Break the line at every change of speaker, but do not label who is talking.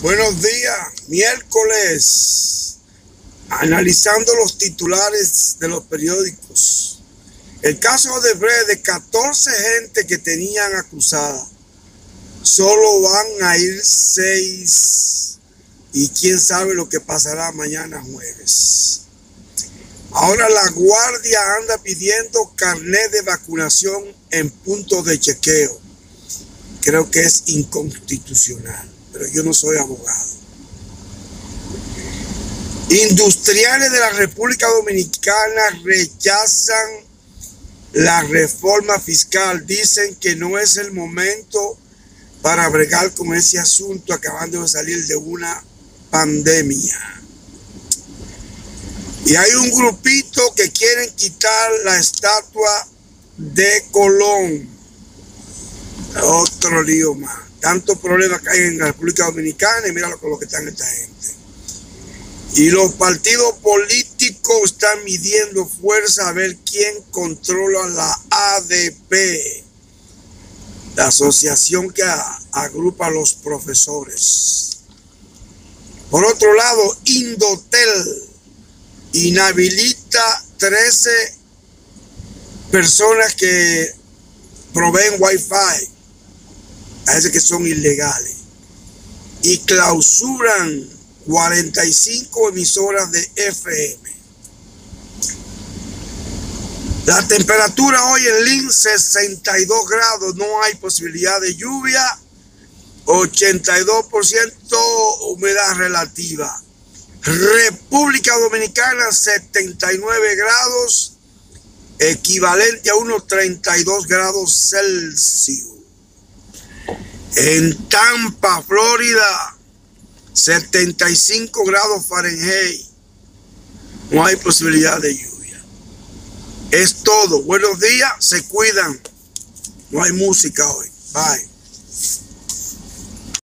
Buenos días, miércoles, analizando los titulares de los periódicos. El caso de Bre, de 14 gente que tenían acusada, solo van a ir 6 y quién sabe lo que pasará mañana jueves. Ahora la guardia anda pidiendo carnet de vacunación en punto de chequeo. Creo que es inconstitucional pero yo no soy abogado. Industriales de la República Dominicana rechazan la reforma fiscal. Dicen que no es el momento para bregar con ese asunto acabando de salir de una pandemia. Y hay un grupito que quieren quitar la estatua de Colón. Otro lío más tantos problemas que hay en la República Dominicana y mira lo, lo que están esta gente. Y los partidos políticos están midiendo fuerza a ver quién controla la ADP, la asociación que agrupa a los profesores. Por otro lado, Indotel inhabilita 13 personas que proveen Wi-Fi parece que son ilegales, y clausuran 45 emisoras de FM. La temperatura hoy en Lin 62 grados, no hay posibilidad de lluvia, 82% humedad relativa. República Dominicana 79 grados, equivalente a unos 32 grados Celsius. En Tampa, Florida, 75 grados Fahrenheit. No hay posibilidad de lluvia. Es todo. Buenos días, se cuidan. No hay música hoy. Bye.